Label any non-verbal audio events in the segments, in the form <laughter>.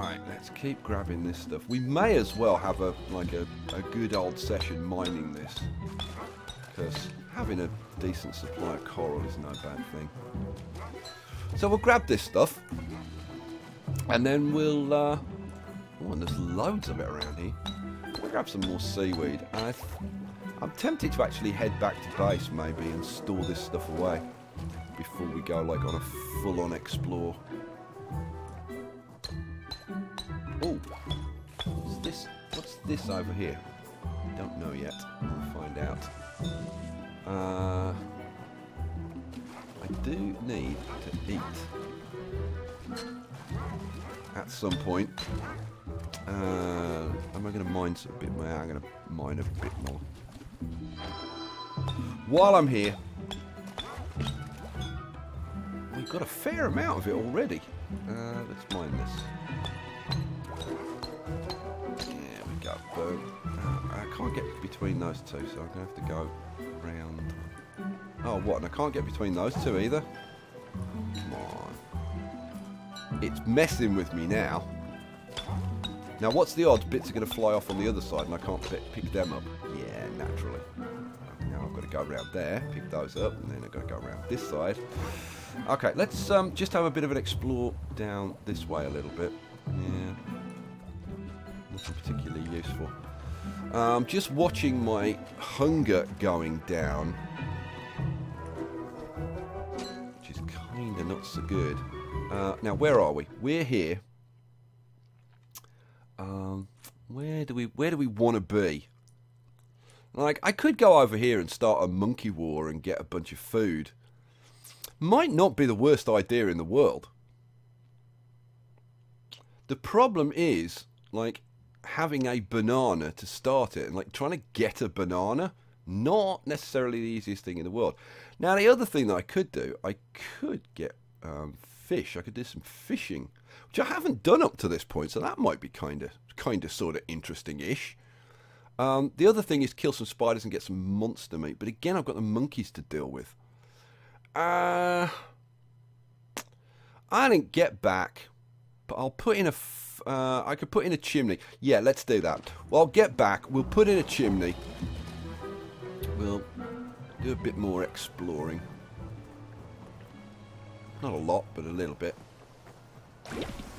Right, let's keep grabbing this stuff. We may as well have a like a, a good old session mining this. Because having a decent supply of coral is no bad thing. So we'll grab this stuff. And then we'll... Uh, oh, and there's loads of it around here. We'll grab some more seaweed. I I'm tempted to actually head back to base maybe and store this stuff away before we go like on a full-on explore. Oh, what's this? What's this over here? Don't know yet. We'll find out. Uh, I do need to eat at some point. Uh, am I going to mine a bit more? I'm going to mine a bit more. While I'm here, we've got a fair amount of it already. Uh, let's mine this. Boom. Uh, I can't get between those two, so I'm going to have to go round. Oh, what? And I can't get between those two either? Come on. It's messing with me now. Now, what's the odds bits are going to fly off on the other side and I can't pick them up? Yeah, naturally. Now I've got to go around there, pick those up, and then I've got to go around this side. Okay, let's um, just have a bit of an explore down this way a little bit. Yeah. Particularly useful. Um, just watching my hunger going down. Which is kind of not so good. Uh, now, where are we? We're here. Um, where do we where do we want to be? Like, I could go over here and start a monkey war and get a bunch of food. Might not be the worst idea in the world. The problem is, like, having a banana to start it and, like, trying to get a banana, not necessarily the easiest thing in the world. Now, the other thing that I could do, I could get um, fish. I could do some fishing, which I haven't done up to this point, so that might be kind of, kind of, sort of interesting-ish. Um, the other thing is kill some spiders and get some monster meat. But again, I've got the monkeys to deal with. Uh, I didn't get back, but I'll put in a. Uh, I could put in a chimney. Yeah, let's do that. Well, I'll get back. We'll put in a chimney. We'll do a bit more exploring. Not a lot, but a little bit.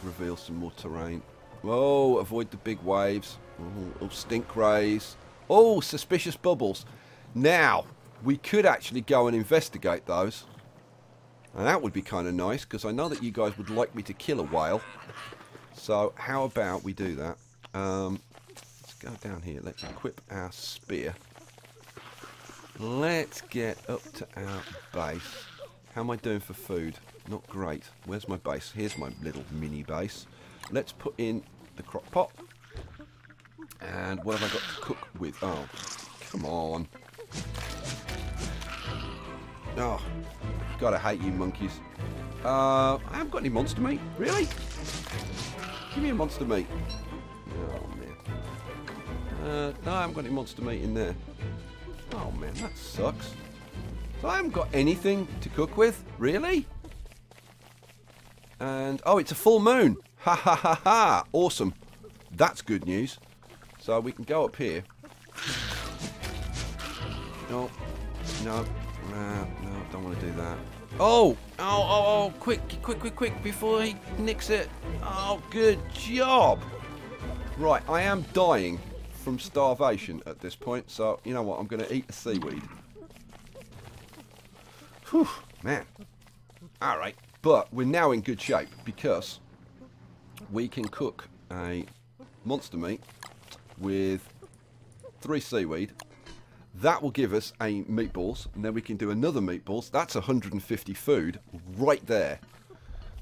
Reveal some more terrain. Whoa, avoid the big waves. Oh, oh, stink rays. Oh, suspicious bubbles. Now, we could actually go and investigate those. And that would be kind of nice, because I know that you guys would like me to kill a whale. So, how about we do that? Um, let's go down here. Let's equip our spear. Let's get up to our base. How am I doing for food? Not great. Where's my base? Here's my little mini base. Let's put in the crock pot. And what have I got to cook with? Oh, come on. Oh, God, I hate you monkeys. Uh, I haven't got any monster meat. Really? Give me a monster meat. Oh, man. Uh, no, I haven't got any monster meat in there. Oh, man, that sucks. So I haven't got anything to cook with? Really? And, oh, it's a full moon. Ha ha ha ha. Awesome. That's good news. So we can go up here. No. No. Nah, no, don't want to do that. Oh! Oh, oh, oh, quick, quick, quick, quick, before he nicks it. Oh, good job. Right, I am dying from starvation at this point, so you know what, I'm going to eat the seaweed. Whew, man. Alright, but we're now in good shape because we can cook a monster meat with three seaweed. That will give us a meatballs, and then we can do another meatballs. That's 150 food right there.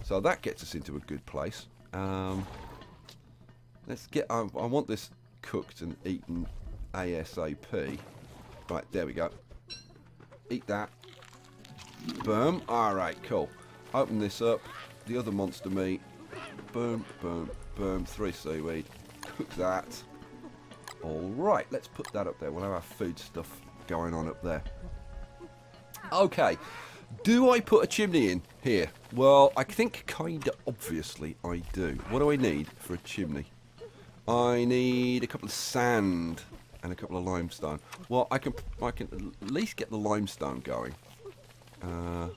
So that gets us into a good place. Um, let's get. I, I want this cooked and eaten ASAP. Right, there we go. Eat that. Boom. Alright, cool. Open this up. The other monster meat. Boom, boom, boom. Three seaweed. Cook that. Alright, let's put that up there. We'll have our food stuff going on up there. Okay, Do I put a chimney in here? Well, I think kind of obviously I do. What do I need for a chimney? I need a couple of sand and a couple of limestone. Well, I can I can at least get the limestone going. Uh,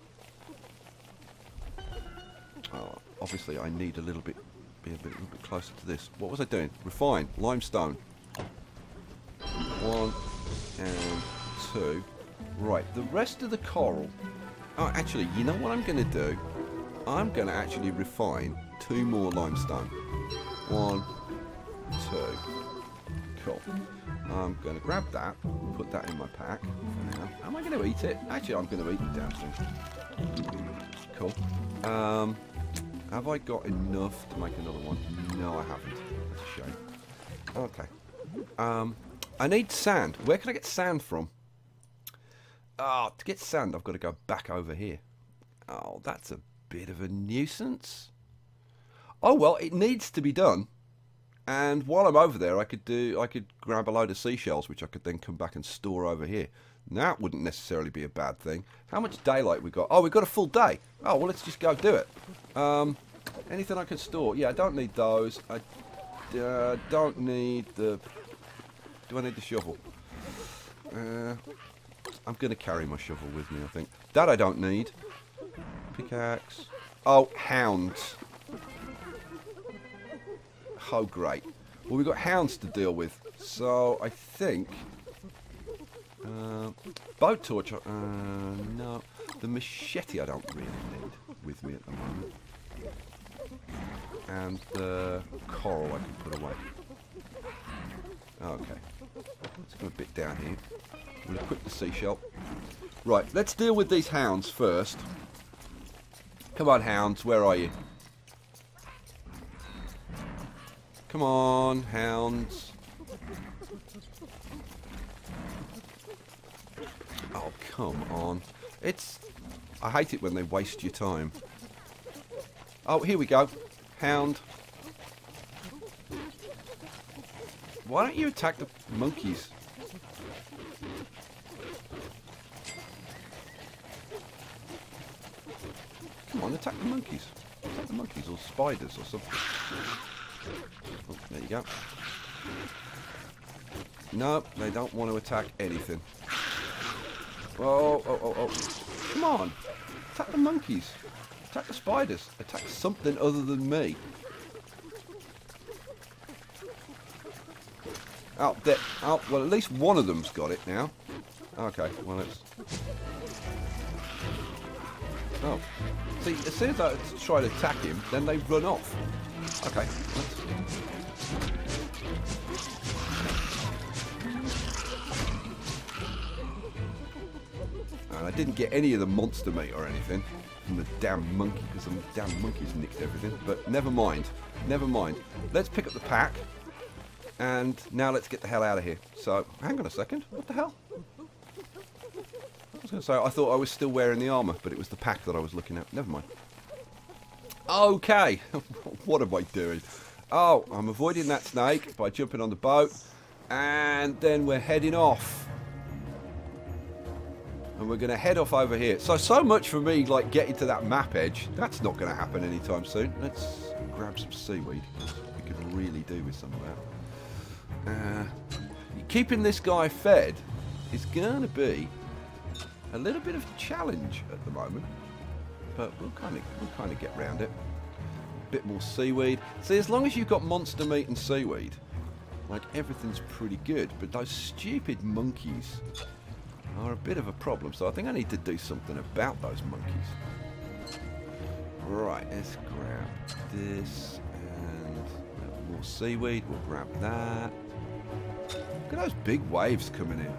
oh, obviously, I need a little bit, be a, bit, a little bit closer to this. What was I doing? Refine limestone. Two. Right, the rest of the coral. Oh, actually, you know what I'm going to do? I'm going to actually refine two more limestone. One, two. Cool. I'm going to grab that, put that in my pack for now. Am I going to eat it? Actually, I'm going to eat the damn thing. Cool. Um, have I got enough to make another one? No, I haven't. That's a shame. Okay. Um, I need sand. Where can I get sand from? Oh, to get sand, I've got to go back over here. Oh, that's a bit of a nuisance. Oh well, it needs to be done. And while I'm over there, I could do I could grab a load of seashells, which I could then come back and store over here. That wouldn't necessarily be a bad thing. How much daylight we got? Oh, we've got a full day. Oh, well, let's just go do it. Um, anything I can store? Yeah, I don't need those. I uh, don't need the... Do I need the shovel? Uh, I'm going to carry my shovel with me, I think. That I don't need. Pickaxe. Oh, hounds. Oh, great. Well, we've got hounds to deal with. So, I think... Uh, boat torch. Uh, no. The machete I don't really need with me at the moment. And the coral I can put away. Okay. Let's go a bit down here. To equip the seashell. Right, let's deal with these hounds first. Come on, hounds, where are you? Come on, hounds. Oh, come on. It's... I hate it when they waste your time. Oh, here we go. Hound. Why don't you attack the monkeys? Attack the monkeys. Attack the monkeys or spiders or something. Oh, there you go. No, they don't want to attack anything. Oh, oh, oh, oh. Come on. Attack the monkeys. Attack the spiders. Attack something other than me. Oh, there. Oh, well, at least one of them's got it now. Okay, well, let's... Oh. See, as soon as I try to attack him, then they run off. Okay. And I didn't get any of the monster meat or anything from the damn monkey, because the damn monkeys nicked everything. But never mind. Never mind. Let's pick up the pack. And now let's get the hell out of here. So, hang on a second. What the hell? Say, I thought I was still wearing the armour, but it was the pack that I was looking at. Never mind. Okay, <laughs> what am I doing? Oh, I'm avoiding that snake by jumping on the boat. And then we're heading off. And we're going to head off over here. So, so much for me, like, getting to that map edge. That's not going to happen anytime soon. Let's grab some seaweed. We could really do with some of that. Uh, keeping this guy fed is going to be a little bit of challenge at the moment, but we'll kind of we'll kind of get around it. A bit more seaweed. See, as long as you've got monster meat and seaweed, like everything's pretty good. But those stupid monkeys are a bit of a problem. So I think I need to do something about those monkeys. Right, let's grab this and more seaweed. We'll grab that. Look at those big waves coming in.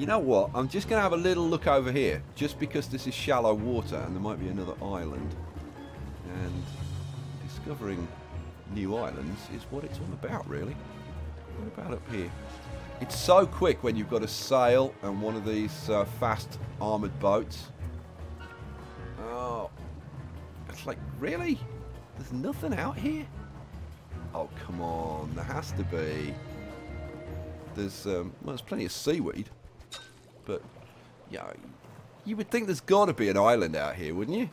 You know what? I'm just going to have a little look over here, just because this is shallow water and there might be another island. And discovering new islands is what it's all about, really. What about up here? It's so quick when you've got a sail and one of these uh, fast armoured boats. Oh, it's like, really? There's nothing out here? Oh, come on. There has to be. There's, um, well, there's plenty of seaweed but yeah, You would think there's got to be an island out here, wouldn't you?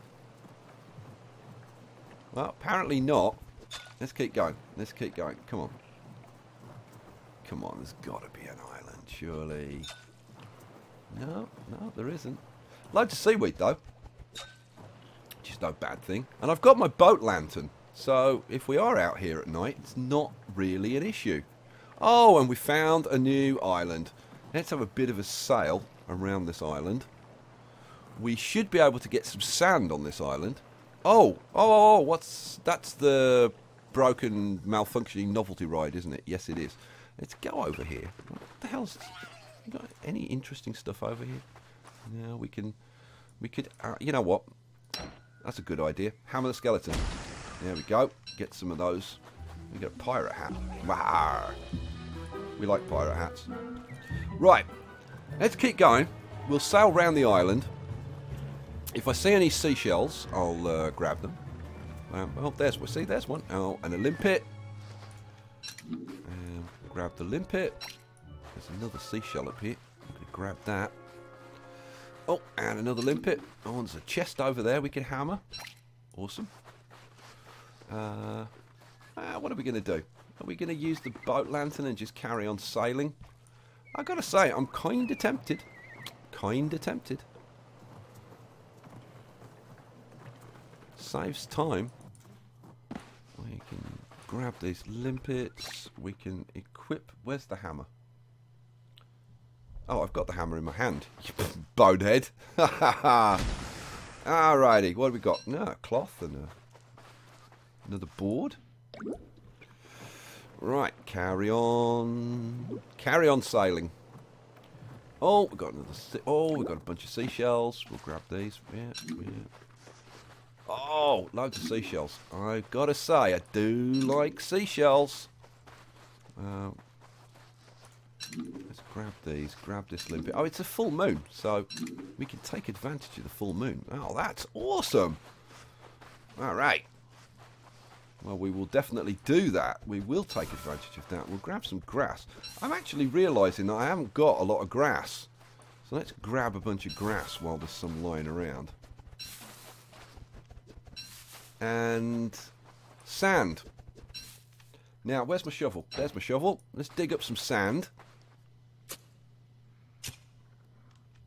Well, apparently not. Let's keep going. Let's keep going. Come on. Come on, there's got to be an island, surely. No, no, there isn't. Loads of seaweed, though. Just no bad thing. And I've got my boat lantern. So, if we are out here at night, it's not really an issue. Oh, and we found a new island. Let's have a bit of a sail around this island. We should be able to get some sand on this island. Oh, oh, oh, oh, what's... That's the broken, malfunctioning novelty ride, isn't it? Yes, it is. Let's go over here. What the hell's... got any interesting stuff over here? No, we can... We could... Uh, you know what? That's a good idea. Hammer the skeleton. There we go. Get some of those. We get a pirate hat. Wow. We like pirate hats. Right. Let's keep going. We'll sail round the island. If I see any seashells, I'll uh, grab them. Um, well, there's we see, there's one. Oh, and a limpet. Um, grab the limpet. There's another seashell up here. I'm gonna grab that. Oh, and another limpet. Oh, there's a chest over there we can hammer. Awesome. Uh, uh, what are we going to do? Are we going to use the boat lantern and just carry on sailing? I gotta say, I'm kind of tempted. Kind of tempted. Saves time. We can grab these limpets. We can equip... Where's the hammer? Oh, I've got the hammer in my hand. <laughs> You bonehead. <laughs> Alrighty, what have we got? No, cloth and a, another board. Right, carry on. Carry on sailing. Oh, we've got another... Oh, we've got a bunch of seashells. We'll grab these. Yeah, yeah. Oh, loads of seashells. I've got to say, I do like seashells. Uh, let's grab these. Grab this limpet. Oh, it's a full moon, so we can take advantage of the full moon. Oh, that's awesome. All right. Well, we will definitely do that. We will take advantage of that. We'll grab some grass. I'm actually realising that I haven't got a lot of grass. So let's grab a bunch of grass while there's some lying around and sand. Now, where's my shovel? There's my shovel. Let's dig up some sand.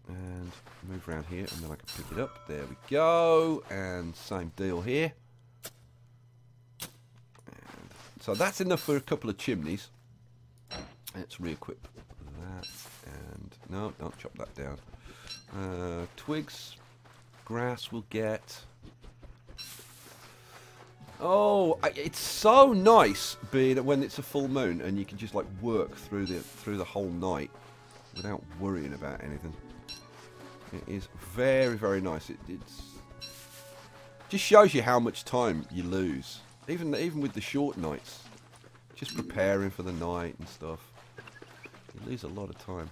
And move around here, and then I can pick it up. There we go. And same deal here. So that's enough for a couple of chimneys. Let's re-equip that. And no, don't chop that down. Uh, twigs, grass we'll get. Oh, it's so nice being when it's a full moon and you can just like work through the through the whole night without worrying about anything. It is very very nice. It it's just shows you how much time you lose, even even with the short nights. Just preparing for the night and stuff. You lose a lot of time.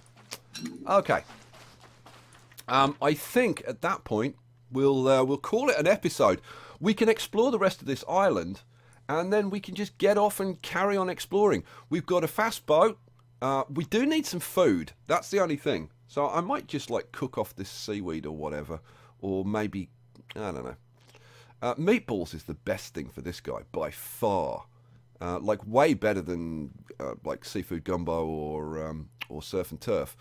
Okay. Um, I think at that point we'll uh, we'll call it an episode we can explore the rest of this island and then we can just get off and carry on exploring. We've got a fast boat. Uh, we do need some food. That's the only thing. So I might just like cook off this seaweed or whatever. Or maybe, I don't know. Uh, meatballs is the best thing for this guy by far. Uh, like way better than uh, like seafood gumbo or um, or surf and turf.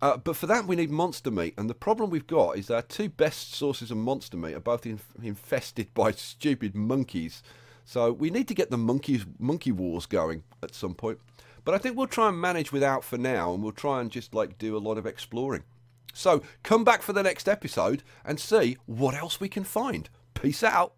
Uh, but for that, we need monster meat. And the problem we've got is our two best sources of monster meat are both inf infested <laughs> by stupid monkeys. So we need to get the monkeys, monkey wars going at some point. But I think we'll try and manage without for now, and we'll try and just like do a lot of exploring. So come back for the next episode and see what else we can find. Peace out.